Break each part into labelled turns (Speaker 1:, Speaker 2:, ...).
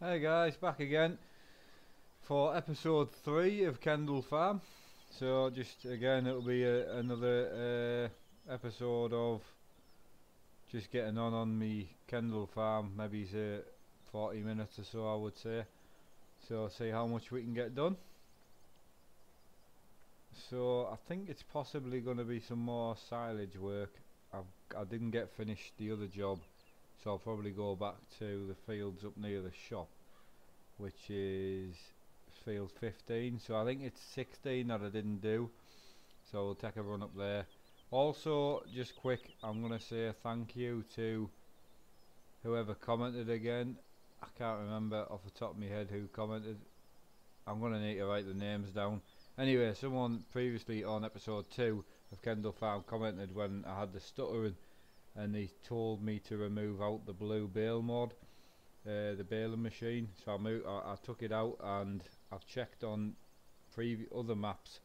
Speaker 1: Hey guys, back again for episode 3 of Kendall Farm. So just again it'll be a, another uh, episode of just getting on on me Kendall Farm, maybe say 40 minutes or so I would say. So see how much we can get done. So I think it's possibly going to be some more silage work. I've, I didn't get finished the other job so I'll probably go back to the fields up near the shop which is field 15 so I think it's 16 that I didn't do. So we'll take a run up there. Also just quick I'm gonna say a thank you to whoever commented again. I can't remember off the top of my head who commented. I'm gonna need to write the names down. Anyway someone previously on episode 2 of Kendall Farm commented when I had the stuttering and he told me to remove out the blue bale mod uh, the baling machine. So I, moved, I, I, took it out and I've checked on previous other maps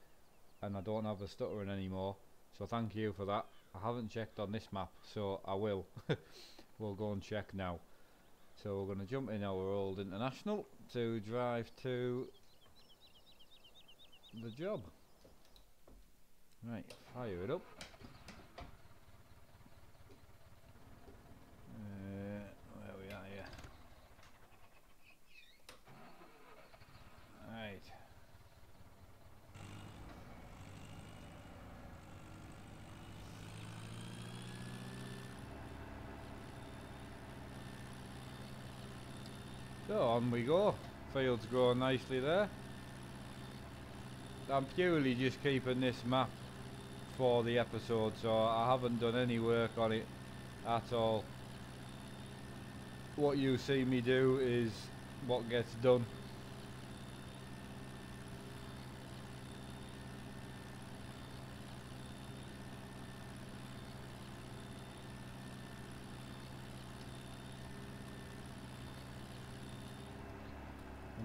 Speaker 1: and I don't have the stuttering anymore. So thank you for that. I haven't checked on this map so I will. We'll go and check now. So we're going to jump in our old international to drive to the job. Right fire it up So on we go. Fields growing nicely there. I'm purely just keeping this map for the episode so I haven't done any work on it at all. What you see me do is what gets done.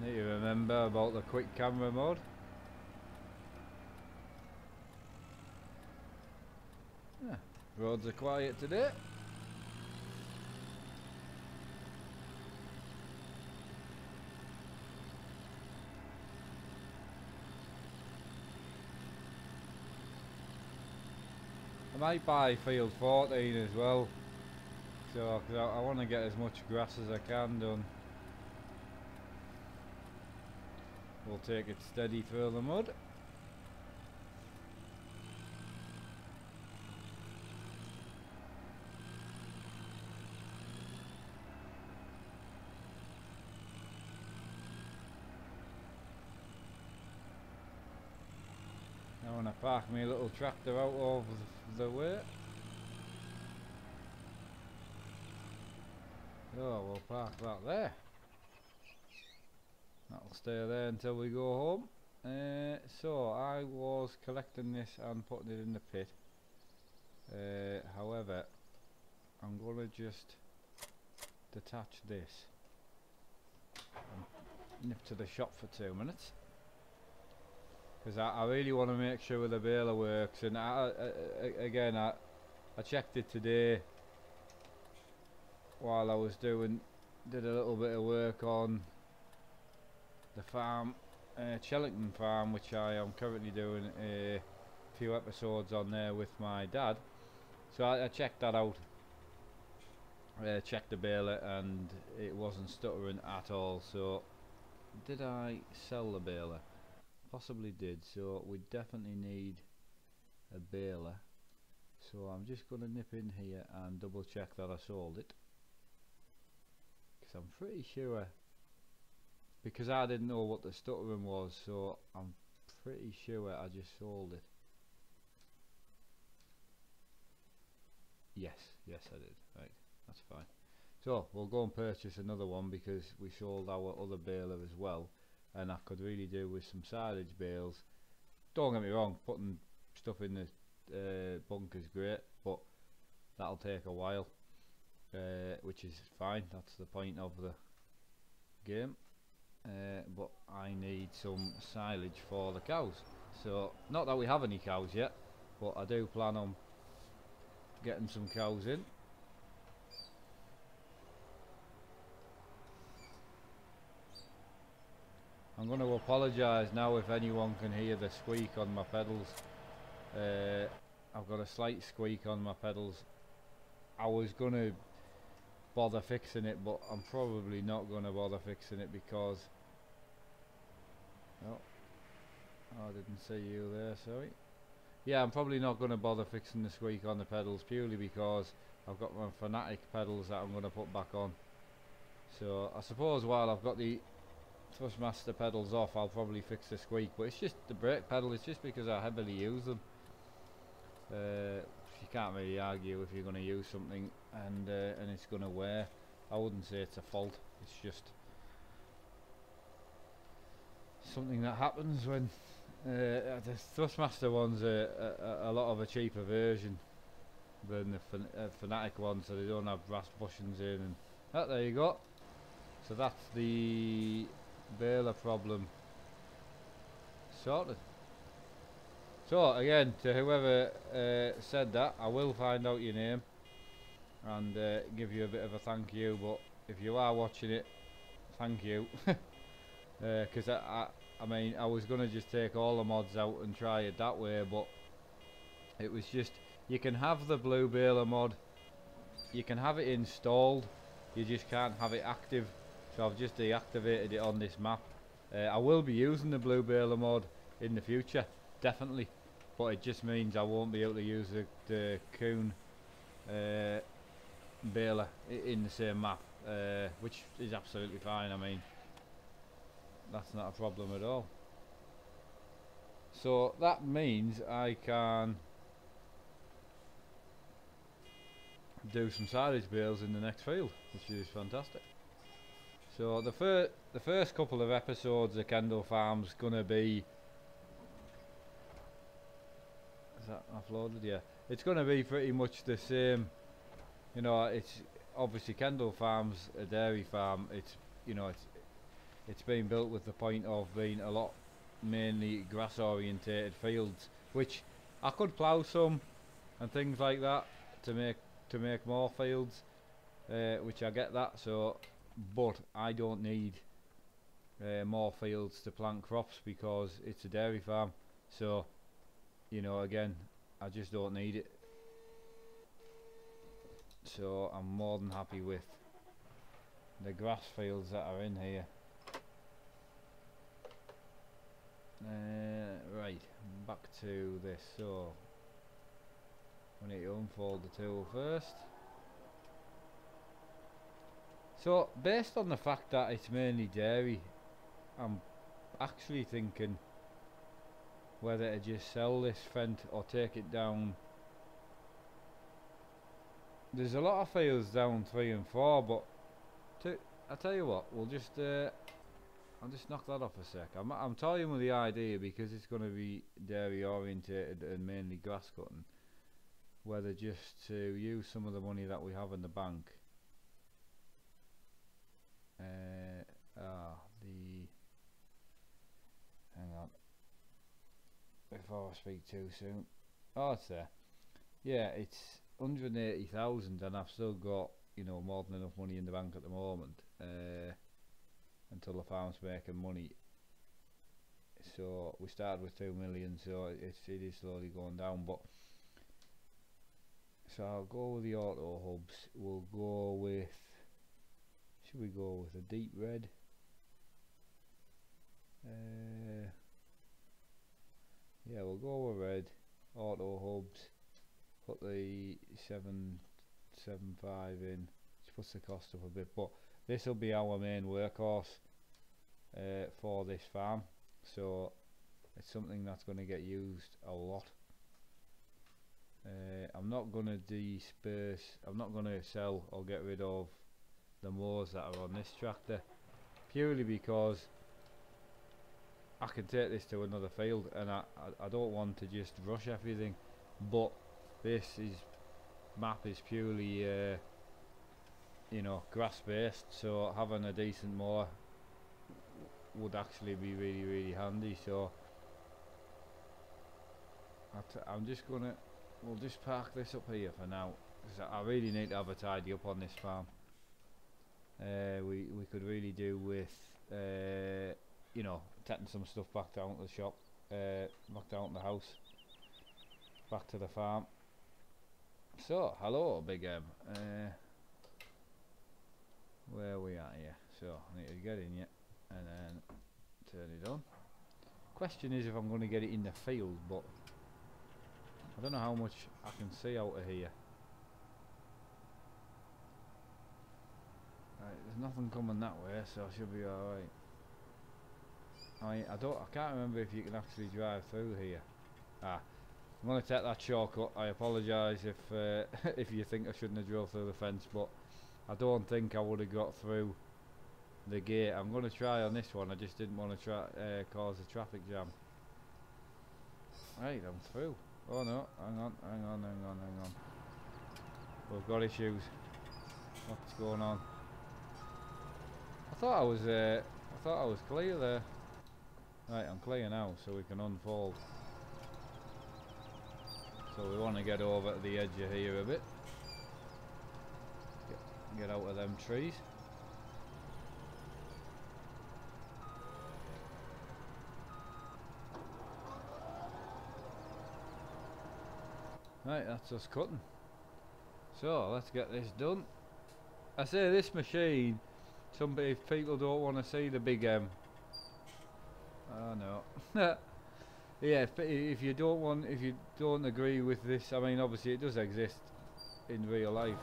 Speaker 1: Need to remember about the quick camera mode. Yeah, roads are quiet today. I might buy field 14 as well so cause I, I want to get as much grass as I can done We'll take it steady through the mud. I want to park my little tractor out of the way. Oh, we'll park that there. That'll stay there until we go home. Uh, so I was collecting this and putting it in the pit. Uh, however, I'm gonna just detach this and nip to the shop for two minutes because I, I, really want to make sure the baler works and I, I, again I, I checked it today while I was doing did a little bit of work on the farm, uh, Chellington farm, which I am currently doing a few episodes on there with my dad. So I, I checked that out. Uh, checked the baler and it wasn't stuttering at all. So did I sell the baler? Possibly did. So we definitely need a baler. So I'm just going to nip in here and double check that I sold it. Because I'm pretty sure because I didn't know what the stuttering was so I'm pretty sure I just sold it. Yes yes I did. Right that's fine. So we'll go and purchase another one because we sold our other baler as well and I could really do with some silage bales. Don't get me wrong putting stuff in the uh, is great but that'll take a while uh, which is fine. That's the point of the game uh, but I need some silage for the cows so not that we have any cows yet but I do plan on getting some cows in I'm going to apologise now if anyone can hear the squeak on my pedals. Uh, I've got a slight squeak on my pedals. I was going to bother fixing it, but I'm probably not going to bother fixing it because... Oh, I didn't see you there, sorry. Yeah, I'm probably not going to bother fixing the squeak on the pedals purely because I've got my Fanatec pedals that I'm going to put back on. So I suppose while I've got the Thrustmaster pedals off I'll probably fix the squeak but it's just the brake pedal it's just because I heavily use them uh, you can't really argue if you're going to use something and uh, and it's going to wear I wouldn't say it's a fault it's just something that happens when uh, the Thrustmaster one's a, a, a, lot of a cheaper version than the Fan uh, Fanatec one so they don't have brass bushings in and oh, there you go so that's the baler problem sorted. So again, to whoever uh, said that, I will find out your name and uh, give you a bit of a thank you. But if you are watching it, thank you. Because uh, I, I, mean, I was gonna just take all the mods out and try it that way, but it was just you can have the blue baler mod, you can have it installed, you just can't have it active so I've just deactivated it on this map. Uh, I will be using the blue baler mod in the future, definitely. But it just means I won't be able to use the, the Kuhn uh, baler in the same map, uh, which is absolutely fine. I mean, that's not a problem at all. So that means I can do some silage bales in the next field, which is fantastic. So the first the first couple of episodes of Kendall Farms gonna be is that uploaded? Yeah, it's gonna be pretty much the same. You know, it's obviously Kendall Farms a dairy farm. It's you know it's it's been built with the point of being a lot mainly grass orientated fields, which I could plough some and things like that to make to make more fields, uh, which I get that. So but I don't need uh, more fields to plant crops because it's a dairy farm so you know again I just don't need it so I'm more than happy with the grass fields that are in here uh, right back to this so we need to unfold the tool first so, based on the fact that it's mainly dairy, I'm actually thinking whether to just sell this Fendt or take it down. There's a lot of fields down 3 and 4, but to, I tell you what, we'll just uh, I'll just knock that off a sec. I'm, I'm toying with the idea because it's going to be dairy orientated and mainly grass cutting. Whether just to use some of the money that we have in the bank uh, ah, the hang on before I speak too soon oh it's there yeah it's 180,000 and I've still got you know more than enough money in the bank at the moment uh, until the farm's making money so we started with 2 million so it's, it is slowly going down but so I'll go with the auto hubs we'll go with should we go with a deep red? Uh, yeah, we'll go with red. Auto hubs. Put the 775 in. Which puts the cost up a bit. But this will be our main workhorse uh, for this farm. So it's something that's going to get used a lot. Uh, I'm not going to disperse, I'm not going to sell or get rid of the moors that are on this tractor purely because I can take this to another field and I, I, I don't want to just rush everything but this is map is purely uh, you know grass based so having a decent mower would actually be really really handy so i am just gonna we'll just park this up here for now because I really need to have a tidy up on this farm uh, we we could really do with uh, you know, taking some stuff back down to the shop, uh, back down to the house, back to the farm. So, hello, Big M. Where we at here? So, I need to get in yet, and then turn it on. Question is if I'm going to get it in the field, but I don't know how much I can see out of here. Right, there's nothing coming that way, so I should be alright. I I don't I can't remember if you can actually drive through here. Ah, I'm gonna take that shortcut. I apologise if uh, if you think I shouldn't have drove through the fence, but I don't think I would have got through the gate. I'm gonna try on this one. I just didn't want to uh, cause a traffic jam. Right, I'm through. Oh no, hang on, hang on, hang on, hang on. We've got issues. What's going on? I thought I was uh, I thought I was clear there. Right, I'm clear now, so we can unfold. So we want to get over to the edge of here a bit. Get, out of them trees. Right, that's us cutting. So, let's get this done. I say this machine, some people don't want to see the big M. Oh no. yeah, if, if you don't want, if you don't agree with this, I mean obviously it does exist in real life.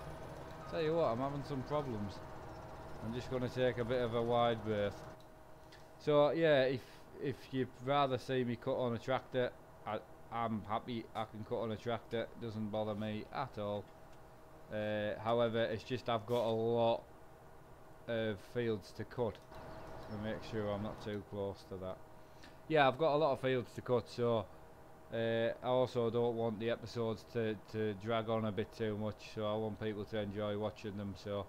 Speaker 1: Tell you what, I'm having some problems. I'm just going to take a bit of a wide berth. So yeah, if if you'd rather see me cut on a tractor, I, I'm happy I can cut on a tractor, doesn't bother me at all. Uh, however, it's just I've got a lot of fields to cut to make sure I'm not too close to that. Yeah, I've got a lot of fields to cut, so uh, I also don't want the episodes to, to drag on a bit too much, so I want people to enjoy watching them, so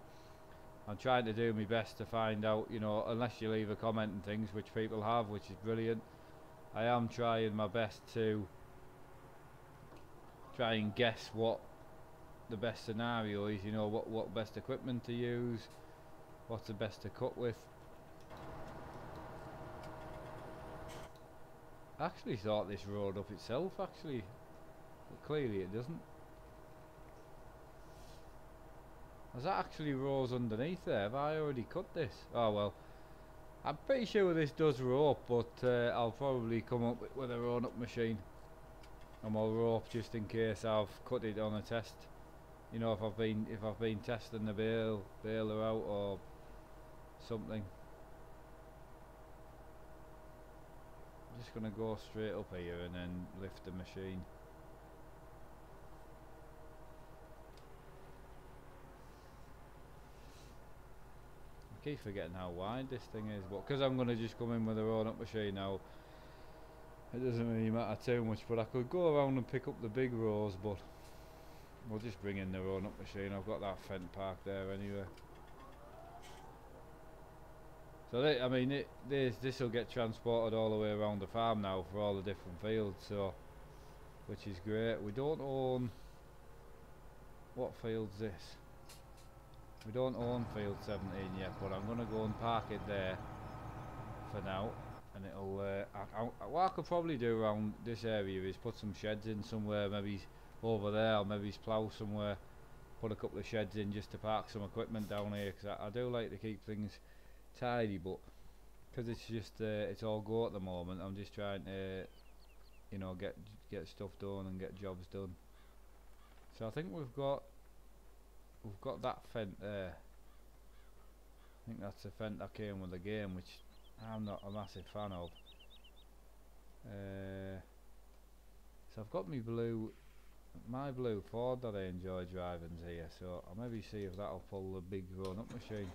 Speaker 1: I'm trying to do my best to find out, you know, unless you leave a comment and things, which people have, which is brilliant. I am trying my best to try and guess what the best scenario is, you know, what, what best equipment to use, what's the best to cut with. I actually thought this road up itself actually, but clearly it doesn't. Has that actually rows underneath there? Have I already cut this? Oh well. I'm pretty sure this does row up, but uh, I'll probably come up with, a roll up machine and we'll rope just in case I've cut it on a test. You know, if I've been if I've been testing the bale baler out or something. Just gonna go straight up here and then lift the machine. I keep forgetting how wide this thing is, but because I'm gonna just come in with a roll up machine now, it doesn't really matter too much, but I could go around and pick up the big rows, but we'll just bring in the roll up machine. I've got that Fendt park there anyway. So they, I mean, this will get transported all the way around the farm now for all the different fields, so which is great. We don't own what field's this? We don't own field 17 yet, but I'm gonna go and park it there for now and it'll uh, I, I, what I could probably do around this area is put some sheds in somewhere maybe over there or maybe plough somewhere put a couple of sheds in just to park some equipment down here because I, I, do like to keep things tidy but because it's just uh, it's all go at the moment I'm just trying to you know get get stuff done and get jobs done so I think we've got we've got that Fendt there I think that's the Fendt that came with the game which I'm not a massive fan of. Uh, so I've got my blue, my blue Ford that I enjoy driving here. So I'll maybe see if that'll pull the big run-up machine.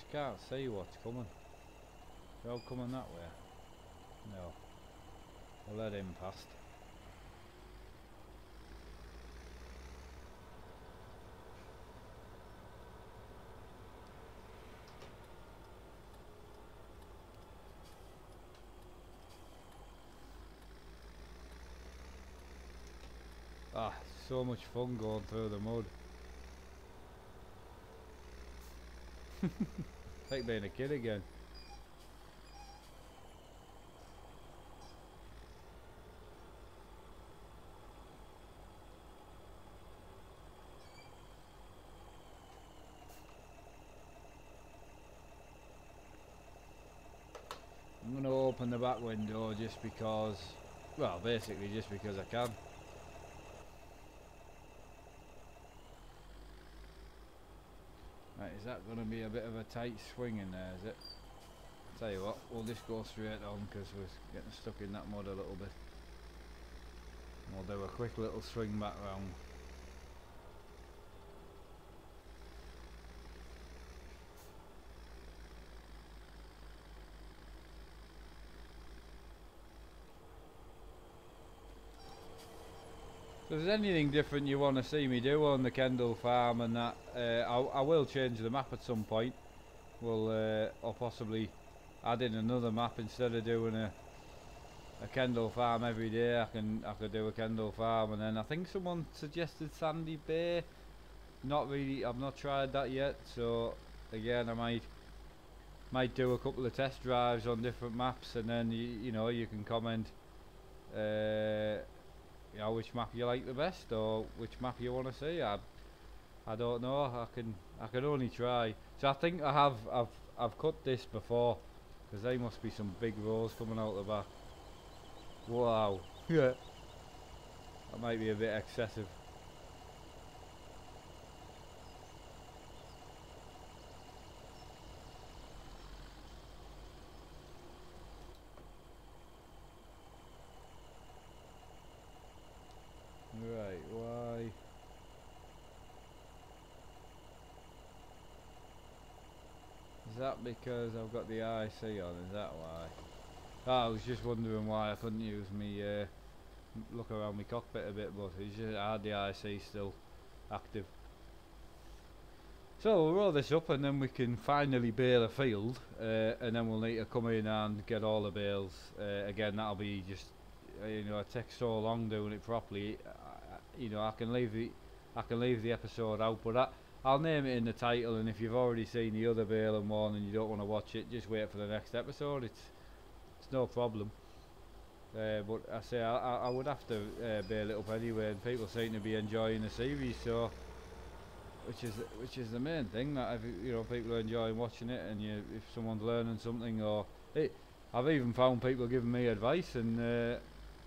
Speaker 1: just can't see what's coming. They're all coming that way. No. I'll let him past. Ah, so much fun going through the mud. like being a kid again. I'm going to open the back window just because, well basically just because I can. Right, is that going to be a bit of a tight swing in there, is it? Tell you what, we'll just go straight on because we're getting stuck in that mud a little bit. We'll do a quick little swing back round. There's anything different you want to see me do on the Kendall farm and that, uh, I, I, will change the map at some point. We'll, uh, or possibly add in another map instead of doing a a Kendal farm every day. I can I could do a Kendall farm, and then I think someone suggested Sandy Bay. Not really. I've not tried that yet. So again, I might might do a couple of test drives on different maps, and then you you know you can comment. Uh, you know which map you like the best or which map you want to see. I I don't know. I can I can only try. So I think I have I've I've cut this before because there must be some big rows coming out the back. Wow. Yeah. That might be a bit excessive. Right, why? Is that because I've got the IC on, is that why? Oh, I was just wondering why I couldn't use me uh, look around my cockpit a bit, but it's just, I had the IC still active. So we'll roll this up and then we can finally bale a field uh, and then we'll need to come in and get all the bales. Uh, again that'll be just, uh, you know, it takes so long doing it properly. you know, I can leave the, I can leave the episode out, but I, I'll name it in the title and if you've already seen the other baling one and you don't want to watch it, just wait for the next episode. It's it's no problem. Uh, but I say I, I would have to uh, bale it up anyway, and people seem to be enjoying the series, so which is which is the main thing that if you know people are enjoying watching it, and you if someone's learning something, or it, I've even found people giving me advice, and uh,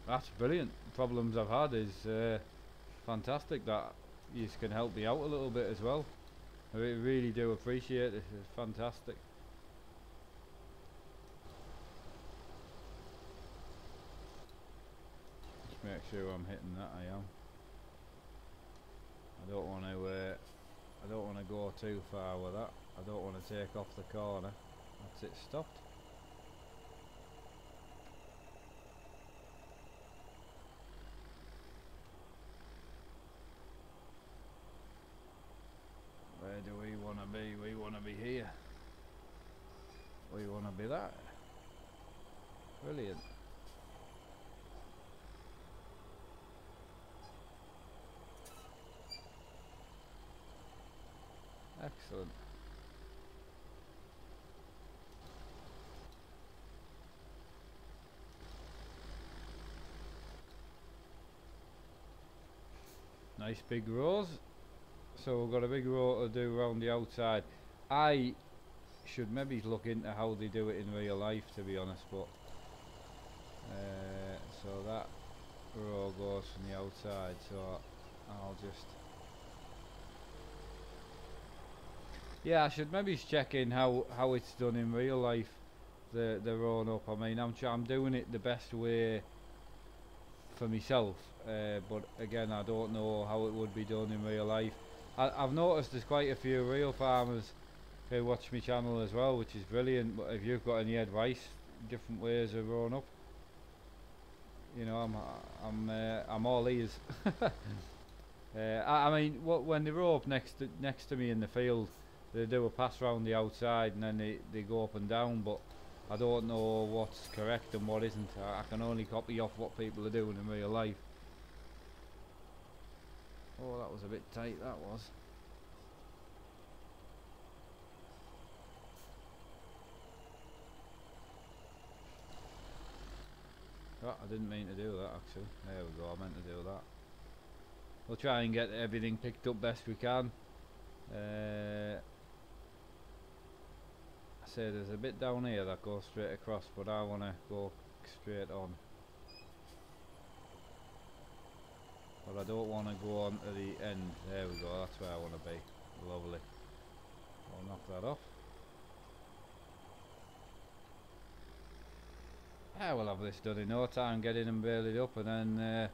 Speaker 1: that's brilliant. Problems I've had is uh, fantastic that you can help me out a little bit as well. I really do appreciate it. It's fantastic. make sure I'm hitting that I am I don't want to uh, I don't want to go too far with that I don't want to take off the corner that's it stopped where do we want to be we want to be here we want to be that brilliant Excellent. Nice big rows. So we've got a big row to do around the outside. I should maybe look into how they do it in real life to be honest but uh, so that row goes from the outside so I'll just Yeah, I should maybe check in how how it's done in real life. The the run up. I mean, I'm I'm doing it the best way for myself. Uh, but again, I don't know how it would be done in real life. I, I've noticed there's quite a few real farmers who watch my channel as well, which is brilliant. But if you've got any advice, different ways of growing up, you know, I'm I'm uh, I'm all ears. uh, I, I mean, what when they row up next to, next to me in the field they do a pass round the outside and then they, they go up and down but I don't know what's correct and what isn't I, I can only copy off what people are doing in real life Oh, that was a bit tight, that was. Oh, I didn't mean to do that actually. There we go, I meant to do that. We'll try and get everything picked up best we can. Uh, say there's a bit down here that goes straight across, but I want to go straight on. But I don't want to go on to the end. There we go, that's where I want to be. Lovely. I'll knock that off. I will have this done in no time, getting them baled up and then uh,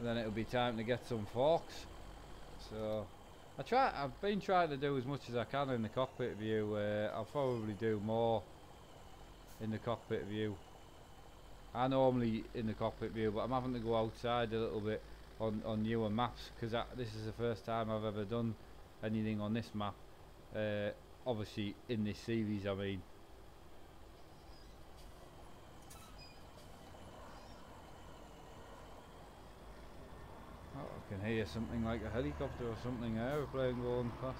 Speaker 1: then it'll be time to get some forks. So I try. I've been trying to do as much as I can in the cockpit view. Uh, I'll probably do more in the cockpit view. I normally in the cockpit view, but I'm having to go outside a little bit on on newer maps because this is the first time I've ever done anything on this map. Uh, obviously in this series, I mean. can hear something like a helicopter or something, an aeroplane going past.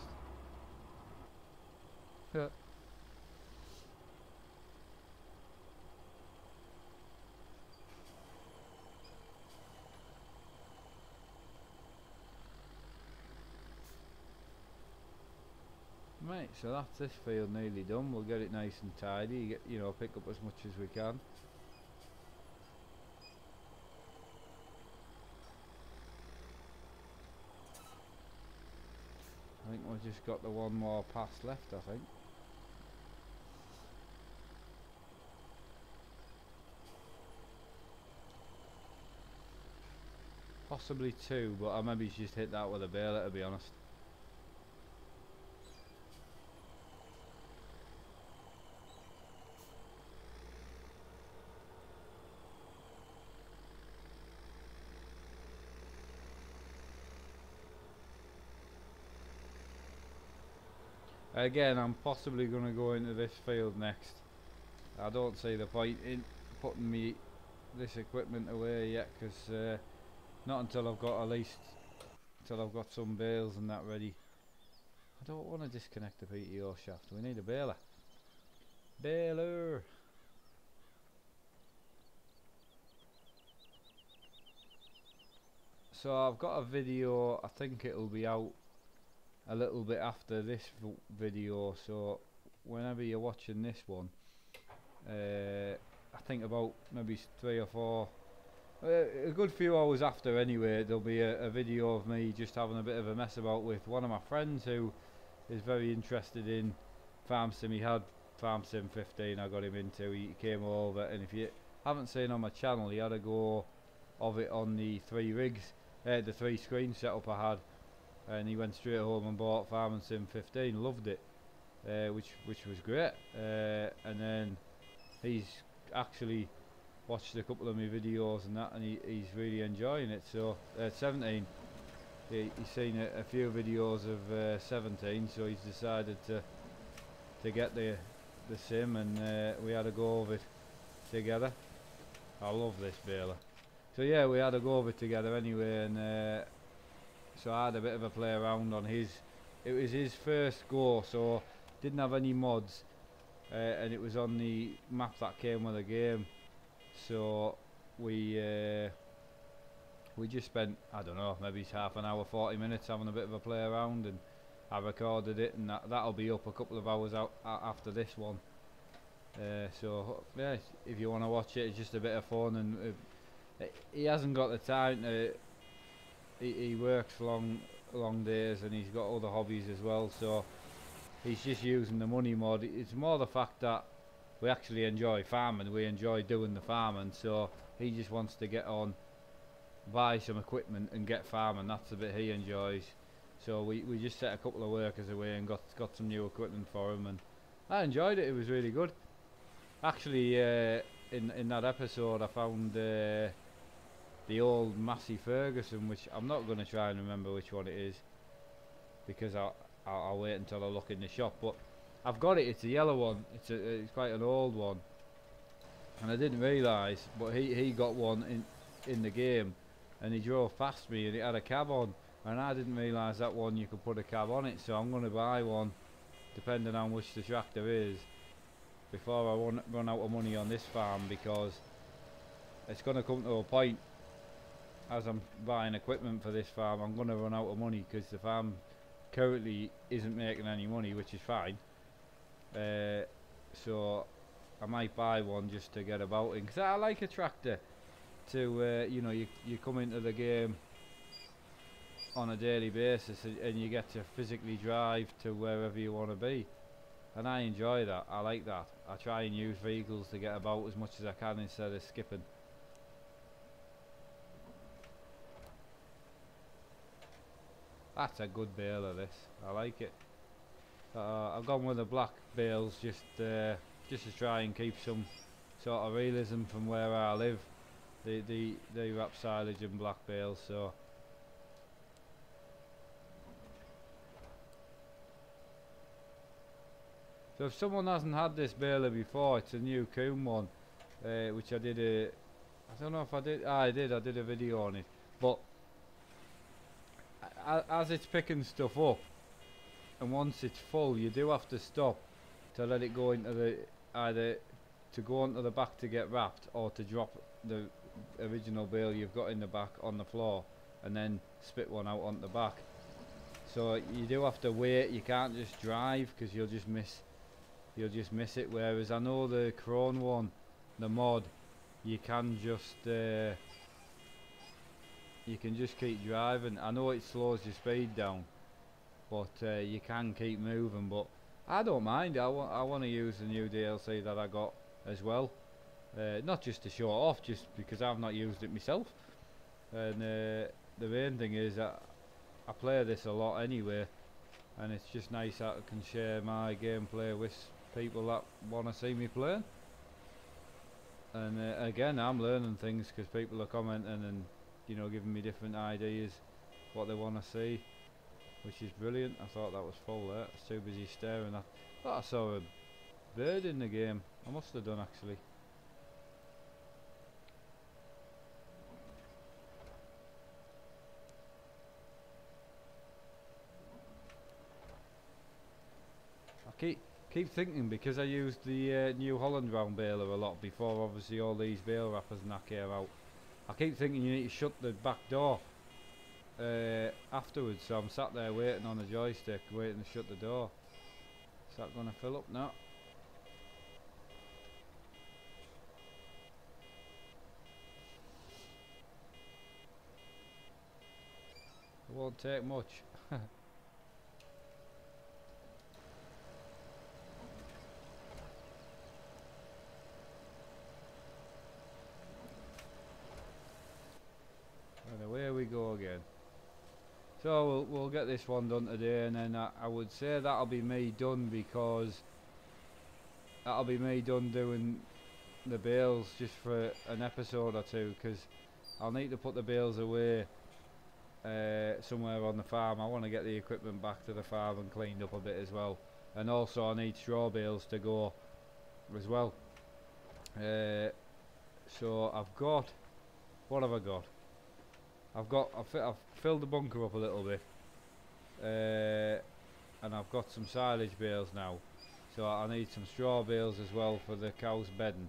Speaker 1: Yeah. Right, so that's this field nearly done. We'll get it nice and tidy, get, you know, pick up as much as we can. I think we've just got the one more pass left I think. Possibly two, but I maybe just hit that with a baler to be honest. Again, I'm possibly going to go into this field next. I don't see the point in putting me this equipment away yet because uh, not until I've got at least until I've got some bales and that ready. I don't want to disconnect the PTO shaft. We need a baler. Baler. So I've got a video. I think it'll be out a little bit after this video so whenever you're watching this one uh, I think about maybe three or four uh, a good few hours after anyway there'll be a, a, video of me just having a bit of a mess about with one of my friends who is very interested in farm sim. He had farm sim 15 I got him into he came over and if you haven't seen on my channel he had a go of it on the three rigs uh, the three screen setup I had and he went straight home and bought Farming Sim 15 loved it uh, which which was great uh, and then he's actually watched a couple of my videos and that and he, he's really enjoying it. So at uh, 17 he, he's seen a, a few videos of uh, 17 so he's decided to to get the the sim and uh, we had a go of it together. I love this baler. So yeah we had a go of it together anyway and uh, so I had a bit of a play around on his. It was his first go so didn't have any mods uh, and it was on the map that came with the game. So we uh, we just spent I don't know maybe it's half an hour 40 minutes having a bit of a play around and I recorded it and that, that'll be up a couple of hours out after this one. Uh, so yeah if you want to watch it it's just a bit of fun and uh, he hasn't got the time to he, he works long long days and he's got other hobbies as well so he's just using the money mod it's more the fact that we actually enjoy farming we enjoy doing the farming so he just wants to get on buy some equipment and get farming. That's the bit he enjoys. So we, we just set a couple of workers away and got got some new equipment for him and I enjoyed it it was really good. Actually uh, in in that episode I found uh, the old Massey Ferguson, which I'm not going to try and remember which one it is because I'll, I'll, I'll, wait until I look in the shop. But I've got it. It's a yellow one. It's a, it's quite an old one, and I didn't realise. But he he got one in in the game, and he drove past me and it had a cab on and I didn't realise that one you could put a cab on it so I'm going to buy one depending on which the tractor is before I run, run out of money on this farm because it's going to come to a point as I'm buying equipment for this farm I'm going to run out of money because the farm currently isn't making any money which is fine. Uh, so I might buy one just to get about in because I like a tractor to uh, you know you, you come into the game on a daily basis and, and you get to physically drive to wherever you want to be. And I enjoy that I like that. I try and use vehicles to get about as much as I can instead of skipping that's a good bale of this. I like it. Uh, I've gone with the black bales just uh, just to try and keep some sort of realism from where I live. The the the wrap silage and black bales so. So if someone hasn't had this baler before, it's a new Kuhn one, uh, which I did a, I don't know if I did, ah, I did, I did a video on it, but as it's picking stuff up, and once it's full, you do have to stop to let it go into the, either to go onto the back to get wrapped, or to drop the original bale you've got in the back on the floor, and then spit one out on the back. So you do have to wait, you can't just drive, because you'll just miss you'll just miss it whereas I know the Krone one the mod you can just uh, you can just keep driving. I know it slows your speed down but uh, you can keep moving but I don't mind. I, wa I want to use the new DLC that I got as well. Uh, not just to show off just because I've not used it myself. And uh, the main thing is that I play this a lot anyway and it's just nice that I can share my gameplay with people that want to see me play. And uh, again, I'm learning things because people are commenting and you know giving me different ideas what they want to see, which is brilliant. I thought that was full there. Too busy staring. I thought I saw a bird in the game. I must have done actually. I keep keep thinking because I used the uh, New Holland round baler a lot before obviously all these bale wrappers and that came out. I keep thinking you need to shut the back door uh, afterwards so I'm sat there waiting on the joystick waiting to shut the door. Is that going to fill up now? It won't take much. So we'll, we'll get this one done today and then I, I would say that'll be me done because that'll be me done doing the bales just for an episode or two because I'll need to put the bales away uh, somewhere on the farm. I want to get the equipment back to the farm and cleaned up a bit as well. And also I need straw bales to go as well. Uh, so I've got, what have I got? I've got I've, I've filled the bunker up a little bit uh, and I've got some silage bales now. So I need some straw bales as well for the cows bedding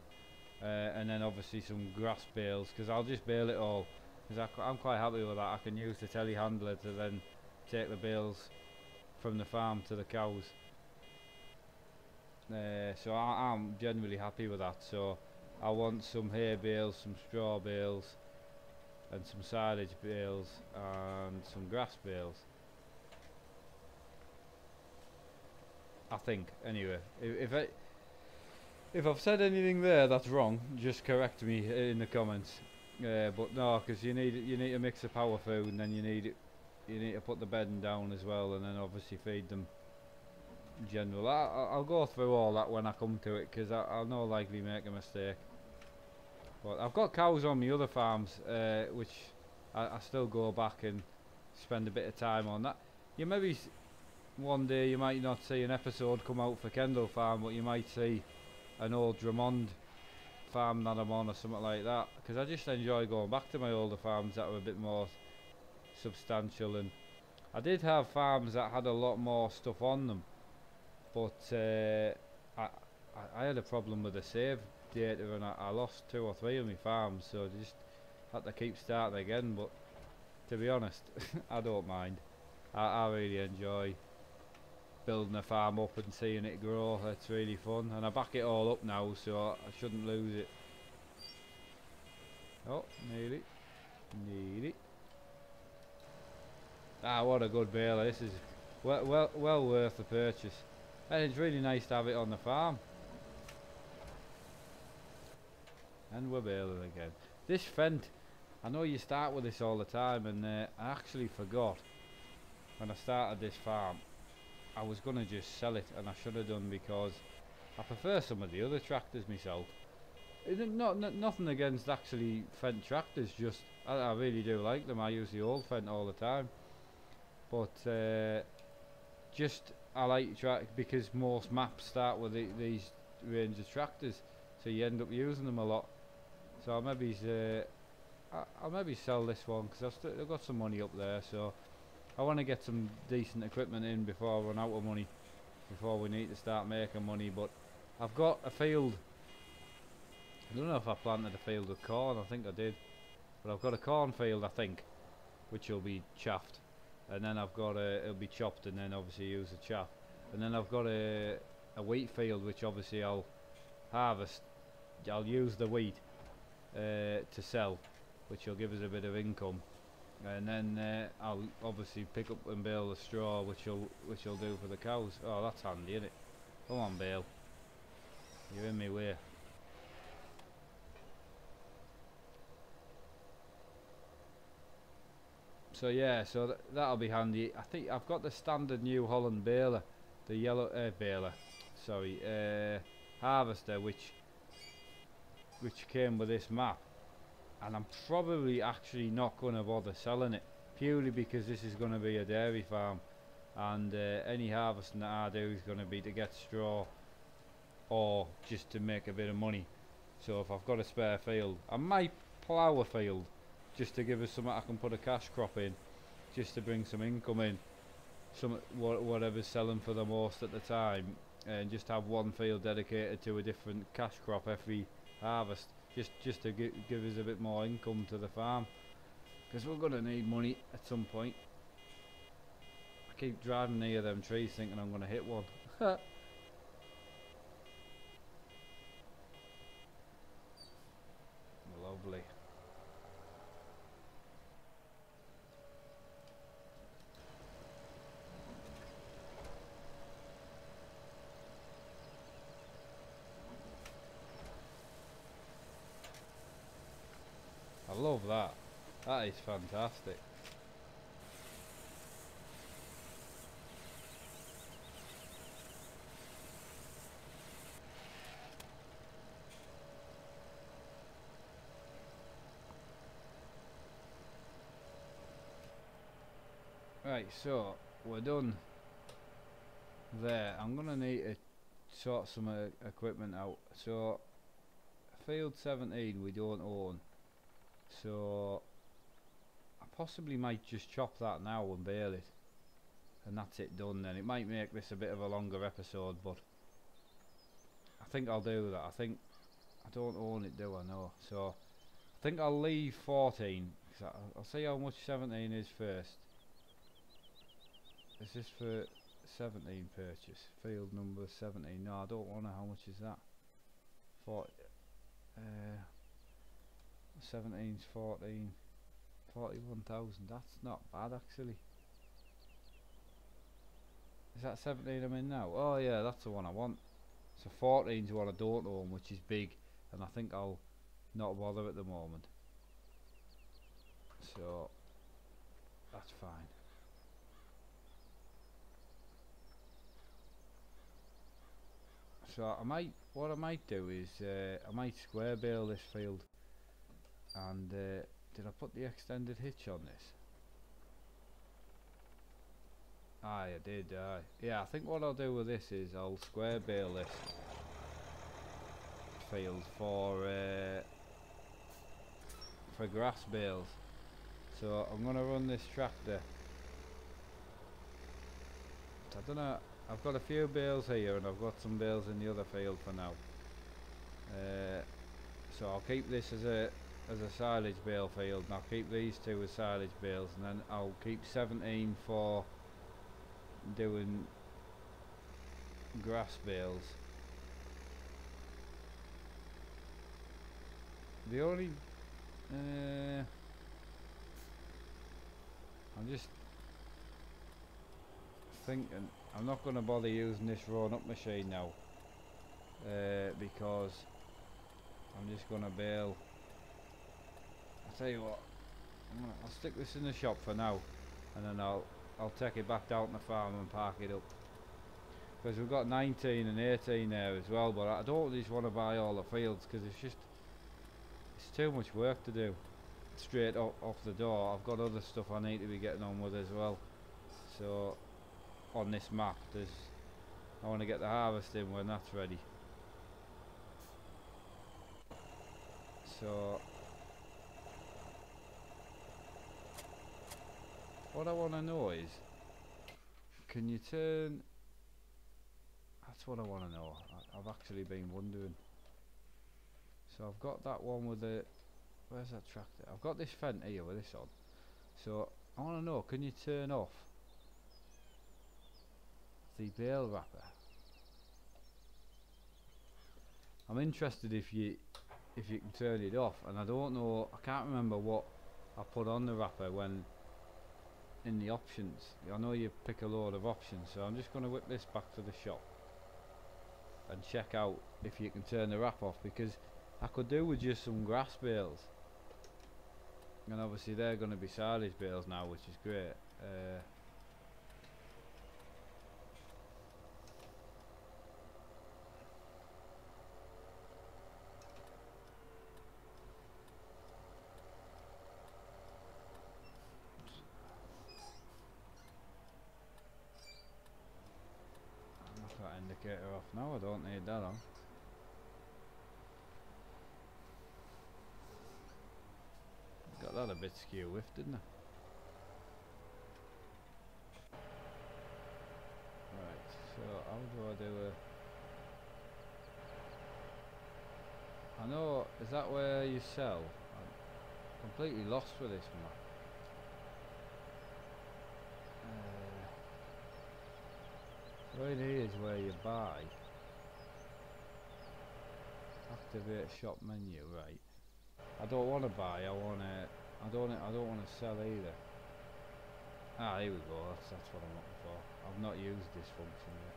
Speaker 1: uh, and then obviously some grass bales because I'll just bale it all. Because I'm quite happy with that. I can use the telehandler to then take the bales from the farm to the cows. Uh, so I, I'm generally happy with that. So I want some hay bales, some straw bales and some silage bales and some grass bales. I think anyway. If, if I if I've said anything there that's wrong just correct me in the comments. Uh, but no because you need you need to mix the power food and then you need you need to put the bedding down as well and then obviously feed them general. I, will go through all that when I come to it because I'll no likely make a mistake but I've got cows on my other farms, uh, which I, I, still go back and spend a bit of time on that. You maybe one day you might not see an episode come out for Kendall Farm, but you might see an old Drummond farm that I'm on or something like that because I just enjoy going back to my older farms that were a bit more substantial and I did have farms that had a lot more stuff on them but uh, I, I, I had a problem with the save and I, I lost two or three of my farms so I just had to keep starting again but to be honest I don't mind I, I really enjoy building a farm up and seeing it grow. It's really fun, and I back it all up now, so I, shouldn't lose it. Oh, nearly, nearly. Ah, what a good baler! This is well, well, well worth the purchase, and it's really nice to have it on the farm. And we're baling again. This Fendt, I know you start with this all the time, and uh, I actually forgot when I started this farm I was going to just sell it and I should have done because I prefer some of the other tractors myself. Not, not nothing against actually Fendt tractors, just I, I, really do like them. I use the old Fendt all the time, but uh, just I like track because most maps start with the, these range of tractors, so you end up using them a lot. So I'll maybe uh, I, will maybe sell this one because I've, I've got some money up there, so I want to get some decent equipment in before I run out of money before we need to start making money but I've got a field. I don't know if I planted a field of corn I think I did but I've got a cornfield I think which will be chaffed. And then I've got a it'll be chopped and then obviously use the chaff. And then I've got a a wheat field which obviously I'll harvest I'll use the wheat uh, to sell which will give us a bit of income. And then uh, I'll obviously pick up and bale the straw which will which will do for the cows. Oh that's handy isn't it? Come on bale. You're in my way. So yeah so th that'll be handy. I think I've got the standard New Holland baler the yellow uh, baler sorry uh, harvester which which came with this map. And I'm probably actually not going to bother selling it purely because this is going to be a dairy farm. And uh, any harvesting that I do is going to be to get straw or just to make a bit of money. So if I've got a spare field I might plough a field just to give us something I can put a cash crop in just to bring some income in. Some whatever's selling for the most at the time and just have one field dedicated to a different cash crop every harvest just just to give, give us a bit more income to the farm. Because we're going to need money at some point. I keep driving near them trees thinking I'm going to hit one. Lovely I love that. That is fantastic. Right, so we're done there. I'm gonna need to sort some uh, equipment out. So field 17 we don't own. So possibly might just chop that now and bale it. And that's it done then. It might make this a bit of a longer episode but I think I'll do that. I think I don't own it do I know. So I think I'll leave 14 I'll, I'll see how much 17 is first. Is this for 17 purchase? Field number 17. No, I don't want to. How much is that? 40. Uh, 17's 14 41,000 that's not bad actually. Is that 17 I'm in now? Oh yeah that's the one I want. So 14's one I don't own which is big and I think I'll not bother at the moment. So that's fine. So I might what I might do is uh, I might square bale this field and uh, did I put the extended hitch on this? Aye, I did, aye. Yeah, I think what I'll do with this is I'll square bale this field for uh, for grass bales. So I'm gonna run this tractor. I don't know. I've got a few bales here and I've got some bales in the other field for now. Uh, so I'll keep this as a as a silage bale field and I'll keep these two as silage bales and then I'll keep 17 for doing grass bales. The only uh, I'm just thinking I'm not going to bother using this round up machine now uh, because I'm just going to bale tell you what gonna, I'll stick this in the shop for now and then I'll I'll take it back down to the farm and park it up. Because we've got 19 and 18 there as well but I don't just want to buy all the fields because it's just it's too much work to do straight off, off the door. I've got other stuff I need to be getting on with as well. So on this map there's I want to get the harvest in when that's ready. So what I want to know is can you turn that's what I want to know. I, I've actually been wondering. So I've got that one with the where's that tractor I've got this Fendt here with this on. So I want to know can you turn off the bale wrapper? I'm interested if you if you can turn it off and I don't know I can't remember what I put on the wrapper when in the options. I know you pick a load of options so I'm just going to whip this back to the shop and check out if you can turn the wrap off because I could do with just some grass bales. And obviously they're going to be silage bales now which is great. Uh, off I don't need that on. Got that a bit skew with, didn't I? Right, so how do I do. I know, is that where you sell? I'm completely lost with this map. Right here is where you buy. Activate shop menu, right. I don't want to buy, I want to, I don't, I don't want to sell either. Ah, here we go, that's, that's what I'm looking for. I've not used this function yet.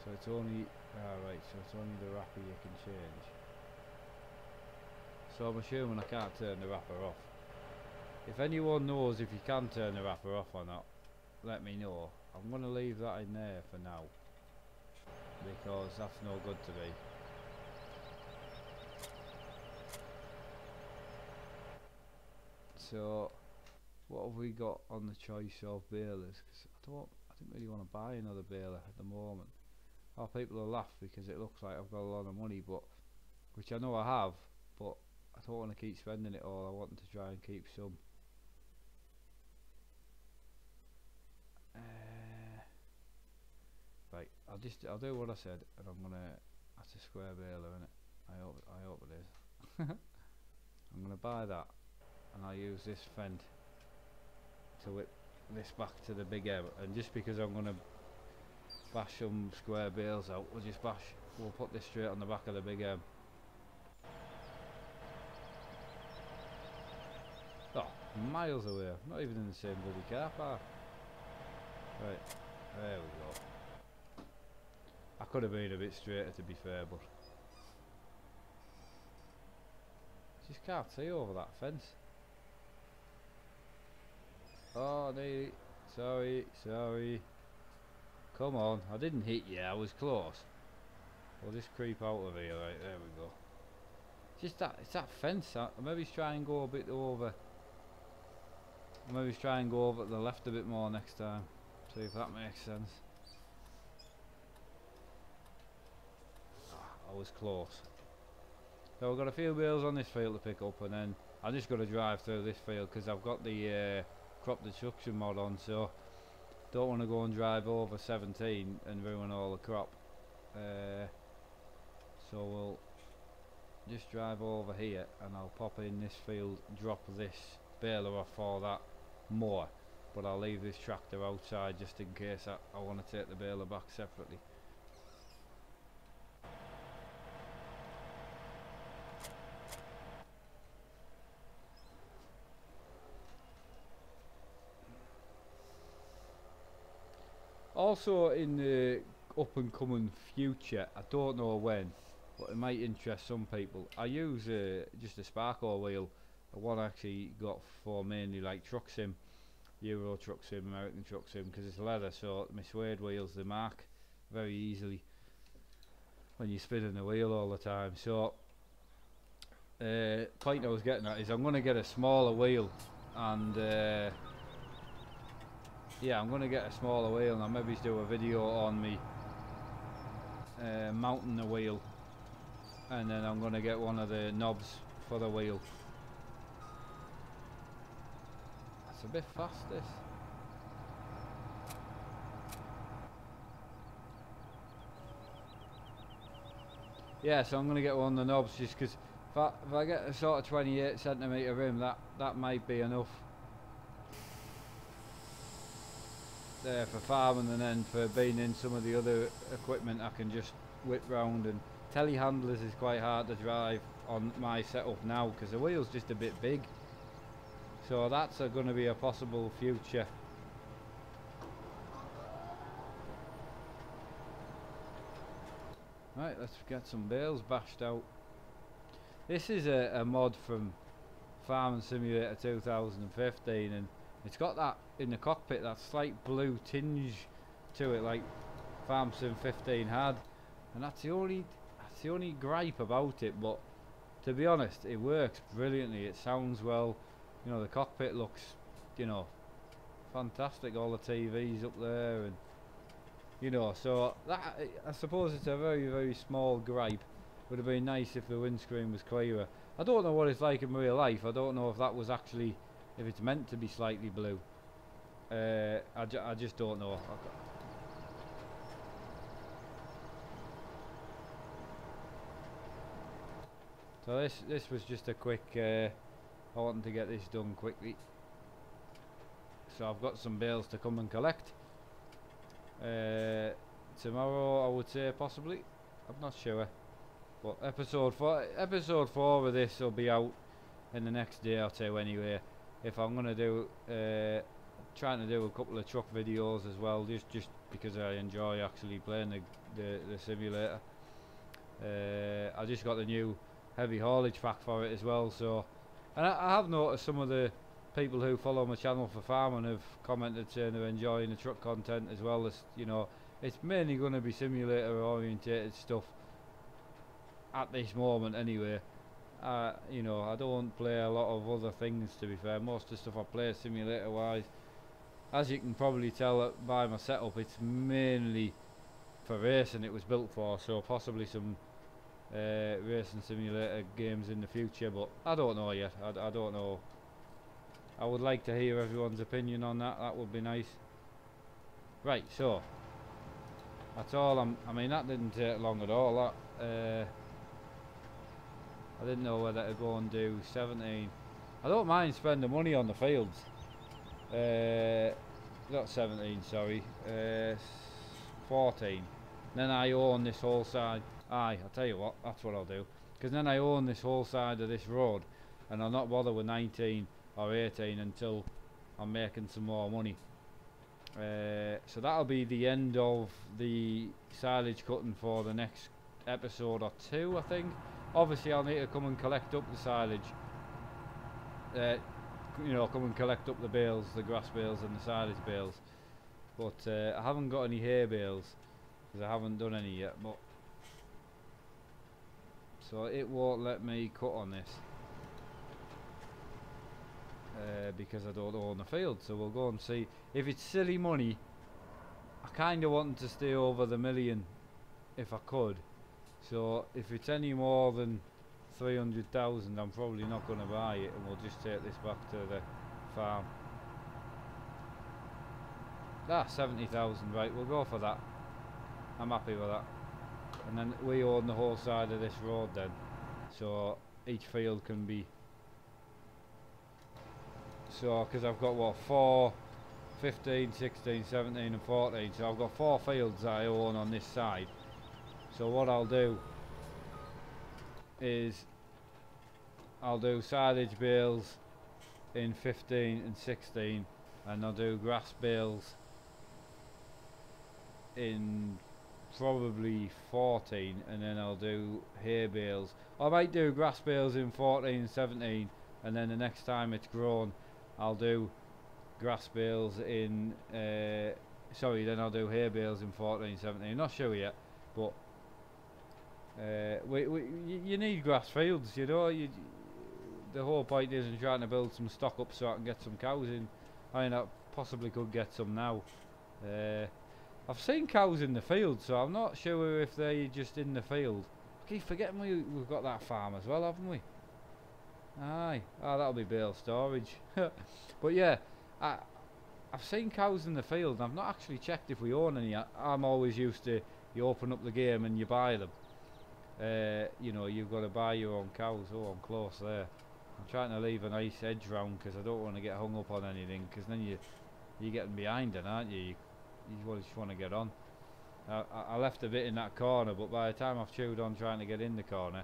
Speaker 1: So it's only, ah right, so it's only the wrapper you can change. So I'm assuming I can't turn the wrapper off. If anyone knows if you can turn the wrapper off or not, let me know. I'm going to leave that in there for now because that's no good to me. So what have we got on the choice of balers? Cause I don't, I didn't really want to buy another baler at the moment. Our people will laugh because it looks like I've got a lot of money, but which I know I have, but I don't want to keep spending it all. I want to try and keep some. Uh, I'll just I'll do what I said and I'm gonna that's a square baler in it I hope I hope it is. I'm gonna buy that and I'll use this Fendt to whip this back to the big M and just because I'm gonna bash some square bales out we'll just bash we'll put this straight on the back of the big M oh miles away not even in the same bloody car park. Right there we go I could have been a bit straighter to be fair, but just can't see over that fence. Oh, no, sorry, sorry. Come on, I didn't hit you, I was close. We'll just creep out of here, right, there we go. Just that, it's that fence, I maybe try and go a bit over. Maybe try and go over to the left a bit more next time. See if that makes sense. Was close. So we've got a few bales on this field to pick up and then I'm just going to drive through this field because I've got the uh, crop destruction mod on so don't want to go and drive over 17 and ruin all the crop. Uh, so we'll just drive over here and I'll pop in this field, drop this baler off for that more but I'll leave this tractor outside just in case I, I want to take the baler back separately. Also in the up and coming future, I don't know when, but it might interest some people. I use uh, just a Sparco wheel, one I actually got for mainly like truck sim, Euro truck sim, American truck sim, because it's leather, so my suede wheels they mark very easily when you're spinning the wheel all the time. So uh, point I was getting at is I'm going to get a smaller wheel and uh, yeah I'm going to get a smaller wheel and I'll maybe do a video on me uh, mounting the wheel. And then I'm going to get one of the knobs for the wheel. It's a bit fast this. Yeah so I'm going to get one of the knobs just because if I, if I get a sort of 28 centimetre rim that that might be enough there for farming and then for being in some of the other equipment I can just whip round and telehandlers is quite hard to drive on my setup now because the wheel's just a bit big. So that's going to be a possible future. Right let's get some bales bashed out. This is a, a mod from Farming Simulator 2015 and it's got that in the cockpit, that slight blue tinge to it like Farm Sim 15 had. And that's the only that's the only gripe about it, but to be honest, it works brilliantly. It sounds well, you know, the cockpit looks, you know, fantastic. All the TVs up there, and you know, so that I suppose it's a very very small gripe. Would have been nice if the windscreen was clearer. I don't know what it's like in real life. I don't know if that was actually if it's meant to be slightly blue. Uh, I, ju I just don't know. So this this was just a quick. Uh, I wanted to get this done quickly. So I've got some bales to come and collect. Uh, tomorrow, I would say possibly. I'm not sure. But episode four, episode four of this will be out in the next day or two anyway if I'm gonna do uh, trying to do a couple of truck videos as well just just because I enjoy actually playing the the, the simulator. Uh, I just got the new heavy haulage pack for it as well so and I, I, have noticed some of the people who follow my channel for farming have commented saying they're enjoying the truck content as well. As you know it's mainly going to be simulator orientated stuff at this moment anyway. Uh, you know, I don't play a lot of other things to be fair. Most of the stuff I play simulator wise, as you can probably tell by my setup, it's mainly for racing it was built for, so possibly some uh, racing simulator games in the future, but I don't know yet. I, I don't know. I would like to hear everyone's opinion on that, that would be nice. Right, so, that's all I'm, I mean that didn't take long at all, that, uh, I didn't know whether to go and do 17. I don't mind spending money on the fields. Uh, not 17, sorry. Uh, 14. Then I own this whole side. Aye, I'll tell you what, that's what I'll do. Because then I own this whole side of this road. And I'll not bother with 19 or 18 until I'm making some more money. Uh, so that'll be the end of the silage cutting for the next episode or two, I think. Obviously, I'll need to come and collect up the silage. Uh, you know, come and collect up the bales, the grass bales and the silage bales. But uh, I haven't got any hay bales because I haven't done any yet. But so it won't let me cut on this uh, because I don't own the field. So we'll go and see if it's silly money. I kind of want to stay over the million if I could. So if it's any more than 300,000 I'm probably not going to buy it and we'll just take this back to the farm. Ah, 70,000, right, we'll go for that. I'm happy with that. And then we own the whole side of this road then. So each field can be... So, because I've got what, 4, 15, 16, 17 and 14. So I've got four fields I own on this side. So what I'll do is I'll do silage bales in 15 and 16 and I'll do grass bales in probably 14 and then I'll do hay bales. I might do grass bales in 14 and 17 and then the next time it's grown I'll do grass bales in uh, sorry then I'll do hay bales in 14 and 17 not sure yet but uh, we, we, you need grass fields you know you, the whole point is in trying to build some stock up so I can get some cows in I mean I possibly could get some now uh, I've seen cows in the field, so I'm not sure if they're just in the field. I keep forgetting we, we've got that farm as well, haven't we? Aye. Oh, that'll be bale storage. but yeah, I, I've seen cows in the field. I've not actually checked if we own any. I, I'm always used to you open up the game and you buy them. Uh, you know, you've got to buy your own cows. Oh, I'm close there. I'm trying to leave a nice edge round because I don't want to get hung up on anything. Because then you you're getting behind it, aren't you? you you just want to get on. I, I left a bit in that corner, but by the time I've chewed on trying to get in the corner,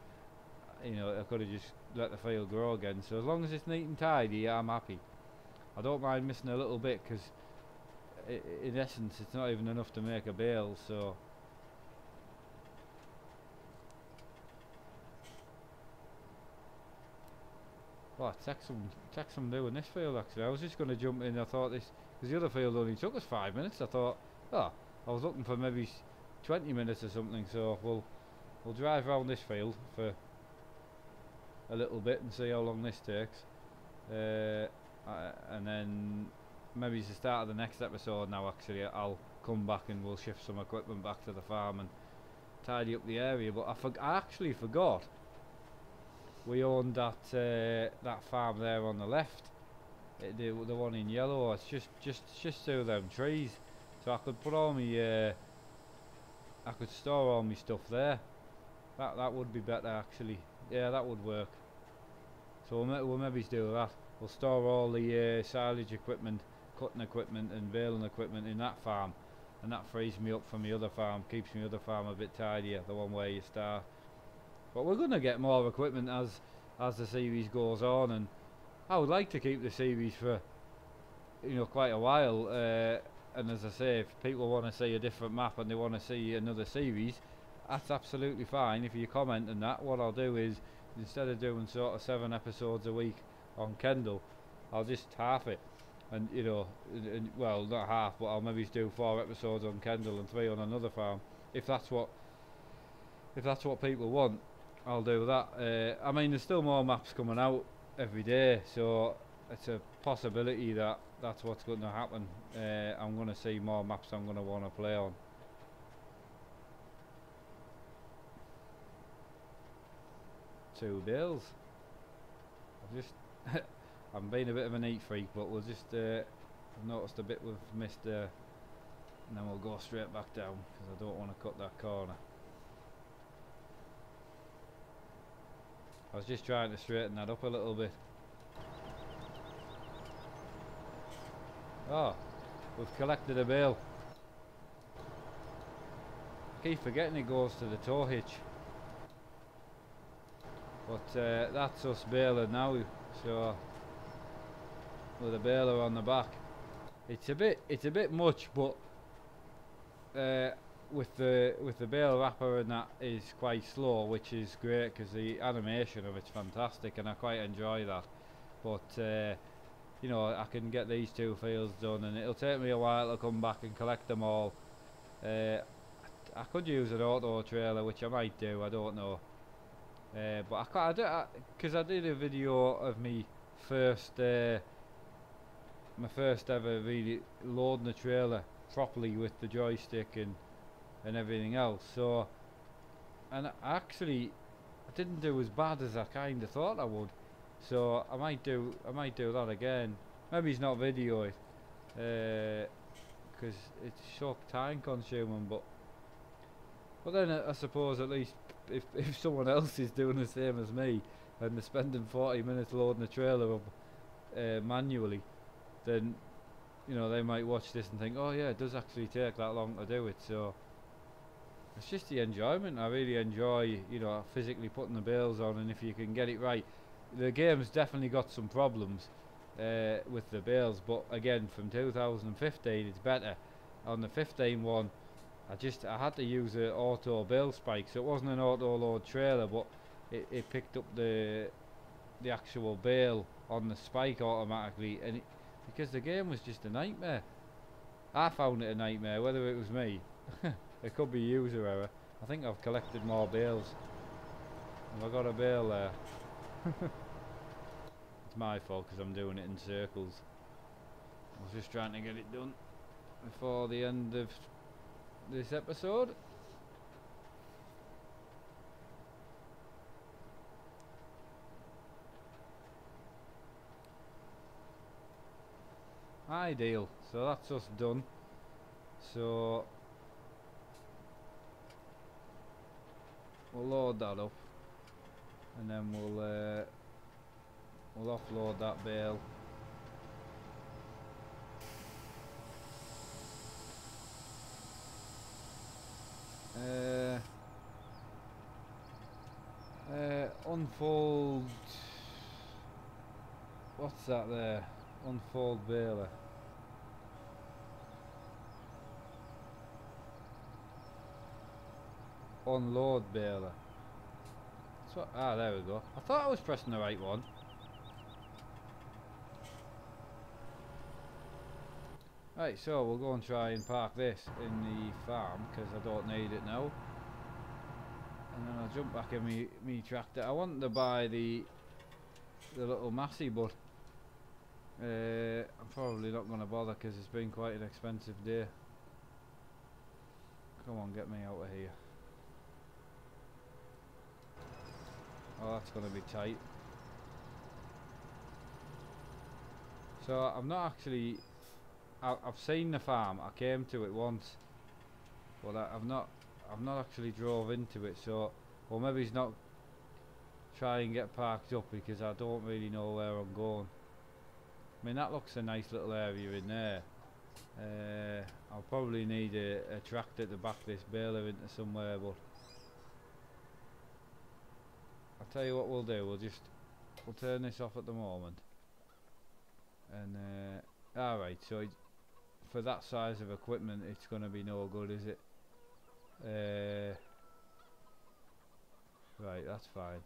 Speaker 1: you know, I could have just let the field grow again. So as long as it's neat and tidy, I'm happy. I don't mind missing a little bit because, in essence, it's not even enough to make a bale. So. Well, it takes some, takes some doing this field actually. I was just going to jump in. I thought this because the other field only took us five minutes. I thought, oh, I was looking for maybe 20 minutes or something. So we'll we'll drive around this field for a little bit and see how long this takes. Uh, and then maybe it's the start of the next episode now actually I'll come back and we'll shift some equipment back to the farm and tidy up the area but I, I actually forgot we owned that uh, that farm there on the left the the one in yellow. It's just just just two of them trees, so I could put all my uh, I could store all my stuff there. That that would be better actually. Yeah, that would work. So we'll, we'll maybe do that. We'll store all the uh, silage equipment, cutting equipment, and baling equipment in that farm, and that frees me up from the other farm. Keeps my other farm a bit tidier. The one where you start. But we're gonna get more equipment as as the series goes on and I would like to keep the series for you know quite a while uh, and as I say if people want to see a different map and they want to see another series that's absolutely fine. If you comment on that what I'll do is instead of doing sort of seven episodes a week on Kendle, I'll just half it. And you know and, well not half but I'll maybe do four episodes on Kendle and three on another farm if that's what if that's what people want I'll do that. Uh, I mean there's still more maps coming out every day so it's a possibility that that's what's going to happen. Uh, I'm going to see more maps I'm going to want to play on. Two bills. I've just I'm being a bit of a neat freak but we'll just uh, I've noticed a bit we've missed uh, and then we'll go straight back down because I don't want to cut that corner I was just trying to straighten that up a little bit. Oh, we've collected a bale. Keep forgetting it goes to the tow hitch. But uh, that's us baler now, so with a baler on the back. It's a bit, it's a bit much, but uh, with the with the bale wrapper and that is quite slow which is great because the animation of it's fantastic and I quite enjoy that. But uh, you know I can get these two fields done and it'll take me a while to come back and collect them all. Uh, I could use an auto trailer which I might do I don't know. Uh, but I can't because I, I, did a video of me first uh, my first ever really loading the trailer properly with the joystick and and everything else. So and actually I didn't do as bad as I kind of thought I would. So I might do I might do that again. Maybe it's not video it, because it's so time consuming. But but then I, I suppose at least if if someone else is doing the same as me and they're spending 40 minutes loading the trailer up uh, manually, then you know they might watch this and think, oh yeah, it does actually take that long to do it. So it's just the enjoyment. I really enjoy, you know, physically putting the bales on, and if you can get it right, the game's definitely got some problems uh, with the bales, but again, from 2015, it's better. On the 15 one, I just I had to use an auto bale spike, so it wasn't an auto load trailer, but it, it picked up the the actual bale on the spike automatically, and it, because the game was just a nightmare. I found it a nightmare, whether it was me. it could be user error. I think I've collected more bales. Have I got a bale there? it's my fault because I'm doing it in circles. I was just trying to get it done before the end of this episode. Ideal. So that's us done. So we'll load that up and then we'll uh, we'll offload that bale. Uh, uh, unfold. What's that there? Unfold baler. Unload baler. So, ah, there we go. I thought I was pressing the right one. Right, so we'll go and try and park this in the farm because I don't need it now. And then I'll jump back in me me tractor. I wanted to buy the the little Massey, but uh, I'm probably not going to bother because it's been quite an expensive day. Come on, get me out of here. Oh, that's going to be tight. So I'm not actually I, have seen the farm. I came to it once, but I, have not. I've not actually drove into it. So, or maybe he's not. Try and get parked up because I don't really know where I'm going. I mean that looks a nice little area in there. Uh, I'll probably need a, a tractor to back this baler into somewhere, but I'll tell you what we'll do. We'll just we'll turn this off at the moment. And uh, all right, so for that size of equipment it's going to be no good is it? Uh, right that's fine.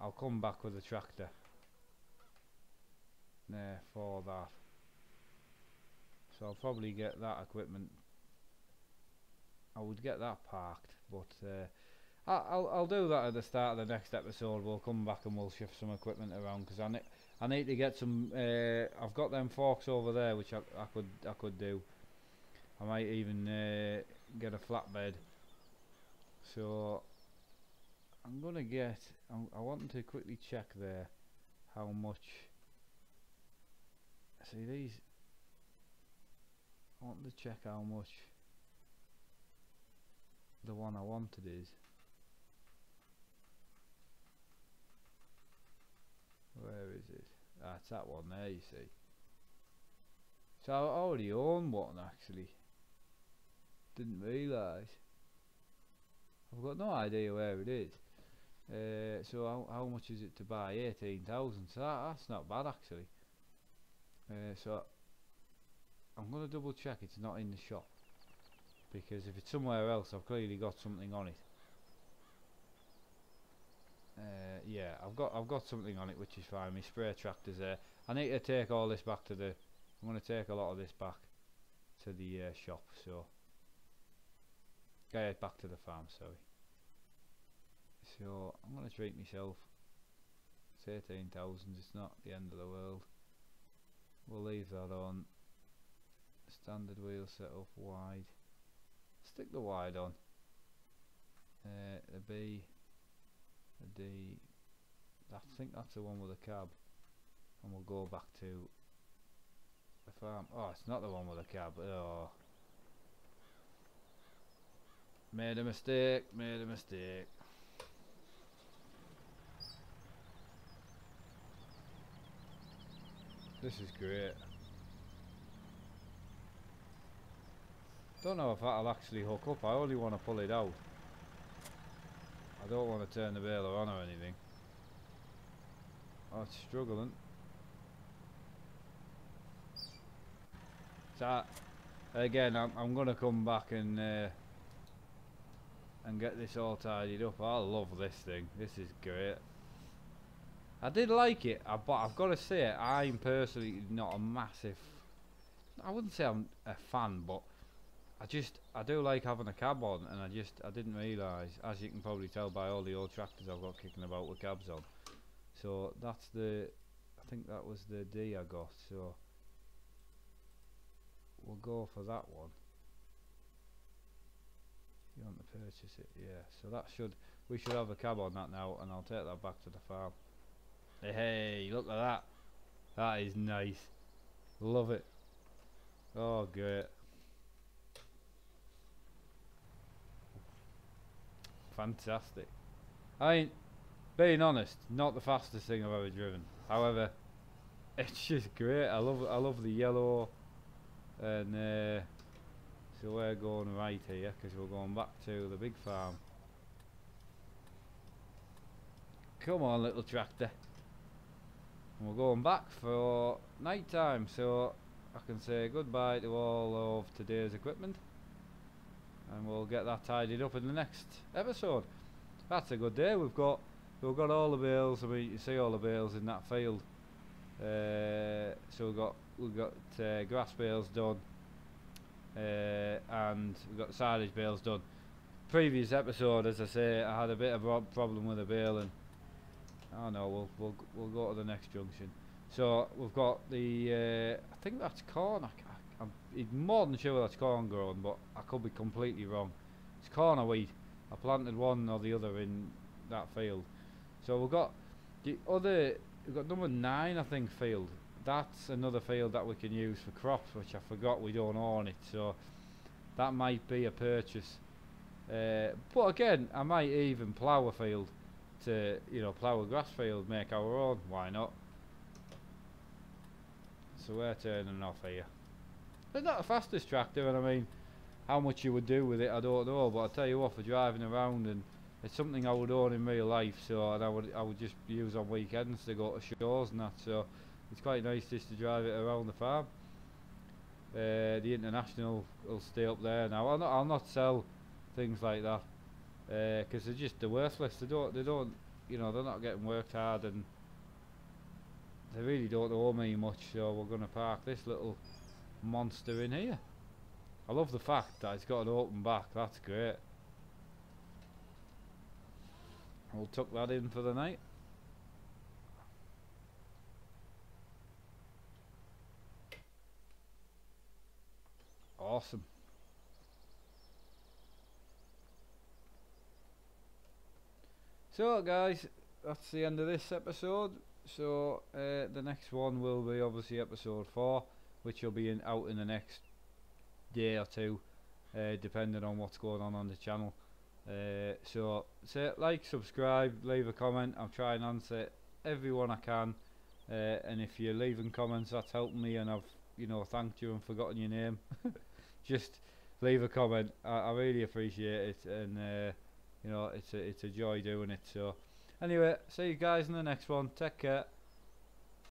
Speaker 1: I'll come back with a tractor. There for that. So I'll probably get that equipment. I would get that parked but uh, I'll, I'll do that at the start of the next episode we'll come back and we'll shift some equipment around because I, need, I need to get some. Uh, I've got them forks over there, which I, I could I could do. I might even uh, get a flatbed. So I'm gonna get. I'm, I want to quickly check there how much. See these. I want to check how much the one I wanted is. Where is it? That's that one there, you see. So I already own one actually. Didn't realise. I've got no idea where it is. Uh, so how, how much is it to buy? 18,000. So that, that's not bad actually. Uh, so I'm going to double check it's not in the shop. Because if it's somewhere else I've clearly got something on it. Uh, yeah, I've got I've got something on it which is fine. My spray tractor's there. I need to take all this back to the. I'm going to take a lot of this back to the uh, shop. So, get back to the farm. Sorry. So I'm going to treat myself. It's eighteen thousand. It's not the end of the world. We'll leave that on. Standard wheel set setup wide. Stick the wide on. uh, the B, the. I think that's the one with the cab, and we'll go back to the farm. Oh, it's not the one with the cab. Oh, made a mistake. Made a mistake. This is great. Don't know if that'll actually hook up. I only want to pull it out. I don't want to turn the baler on or anything. Oh, it's struggling. So, again, I'm, I'm going to come back and uh, and get this all tidied up. I love this thing. This is great. I did like it, but I've got to say, I'm personally not a massive. I wouldn't say I'm a fan, but I just I do like having a cab on, and I just I didn't realise, as you can probably tell by all the old tractors I've got kicking about with cabs on. So that's the, I think that was the D I got. So we'll go for that one. You want to purchase it? Yeah. So that should we should have a cab on that now, and I'll take that back to the farm. Hey, look at that. That is nice. Love it. Oh, great. Fantastic. I mean, being honest, not the fastest thing I've ever driven. However, it's just great. I love, I love the yellow, and uh, so we're going right here because we're going back to the big farm. Come on, little tractor. And we're going back for night time, so I can say goodbye to all of today's equipment. And we'll get that tidied up in the next episode. That's a good day. We've got we've got all the bales. I mean, you see all the bales in that field. Uh, so we've got we've got uh, grass bales done, uh, and we've got silage bales done. Previous episode, as I say, I had a bit of a problem with a bale and I oh no, we'll we'll we'll go to the next junction. So we've got the uh, I think that's corn. I, am more than sure that's corn grown, but I could be completely wrong. It's corn or wheat. I planted one or the other in that field. So we've got the other. We've got number nine, I think, field. That's another field that we can use for crops, which I forgot we don't own it. So that might be a purchase. Uh, but again, I might even plough a field to you know plough a grass field, make our own. Why not? So we're turning off here. It's not the fastest tractor, and I mean, how much you would do with it, I don't know. But I tell you what, for driving around, and it's something I would own in real life. So and I would I would just use on weekends to go to shows and that. So it's quite nice just to drive it around the farm. Uh, the international will stay up there now. I'll not, I'll not sell things like that because uh, they're just they're worthless. They don't they don't you know they're not getting worked hard and they really don't owe me much. So we're going to park this little monster in here. I love the fact that it's got an open back. That's great. We'll tuck that in for the night. Awesome. So guys, that's the end of this episode. So uh, the next one will be obviously episode 4, which will be in, out in the next day or two, uh, depending on what's going on on the channel. Uh, so say like, subscribe, leave a comment. I'll try and answer everyone I can. Uh, and if you're leaving comments, that's helping me, and I've you know thanked you and forgotten your name. Just leave a comment. I, I really appreciate it, and uh, you know, it's a, it's a joy doing it. So, anyway, see you guys in the next one. Take care.